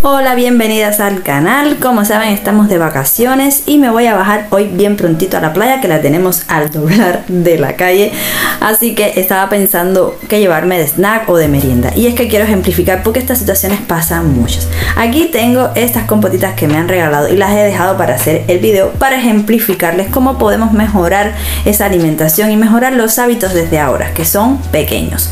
Hola, bienvenidas al canal. Como saben, estamos de vacaciones y me voy a bajar hoy bien prontito a la playa que la tenemos al doblar de la calle. Así que estaba pensando que llevarme de snack o de merienda. Y es que quiero ejemplificar porque estas situaciones pasan muchas. Aquí tengo estas compotitas que me han regalado y las he dejado para hacer el video para ejemplificarles cómo podemos mejorar esa alimentación y mejorar los hábitos desde ahora, que son pequeños.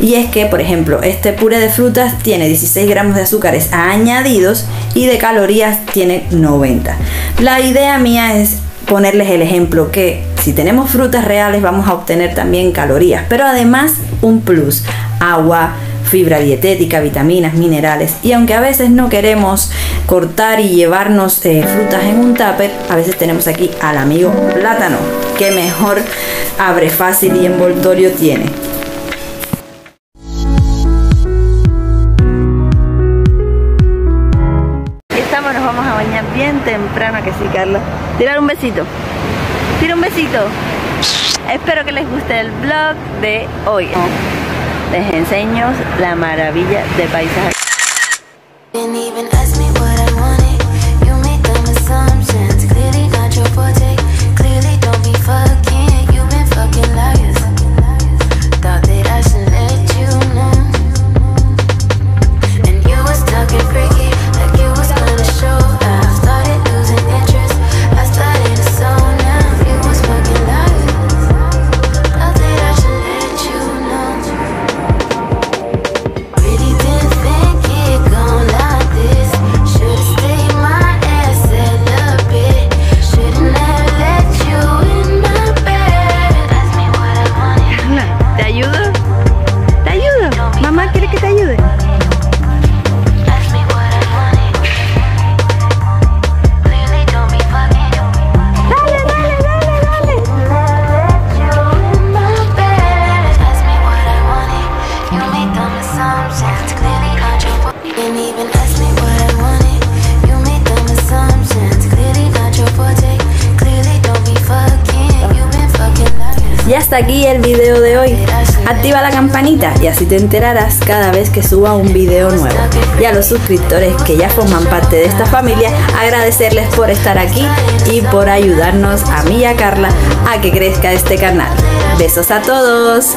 Y es que, por ejemplo, este puré de frutas tiene 16 gramos de azúcares añadidos y de calorías tiene 90. La idea mía es ponerles el ejemplo que si tenemos frutas reales vamos a obtener también calorías, pero además un plus, agua, fibra dietética, vitaminas, minerales. Y aunque a veces no queremos cortar y llevarnos eh, frutas en un tupper, a veces tenemos aquí al amigo plátano, que mejor abre fácil y envoltorio tiene. Bien temprano que sí, Carlos. Tirar un besito. Tira un besito. Espero que les guste el vlog de hoy. Les enseño la maravilla de paisaje. Y hasta aquí el video de hoy. Activa la campanita y así te enterarás cada vez que suba un video nuevo. Y a los suscriptores que ya forman parte de esta familia, agradecerles por estar aquí y por ayudarnos a mí y a Carla a que crezca este canal. Besos a todos.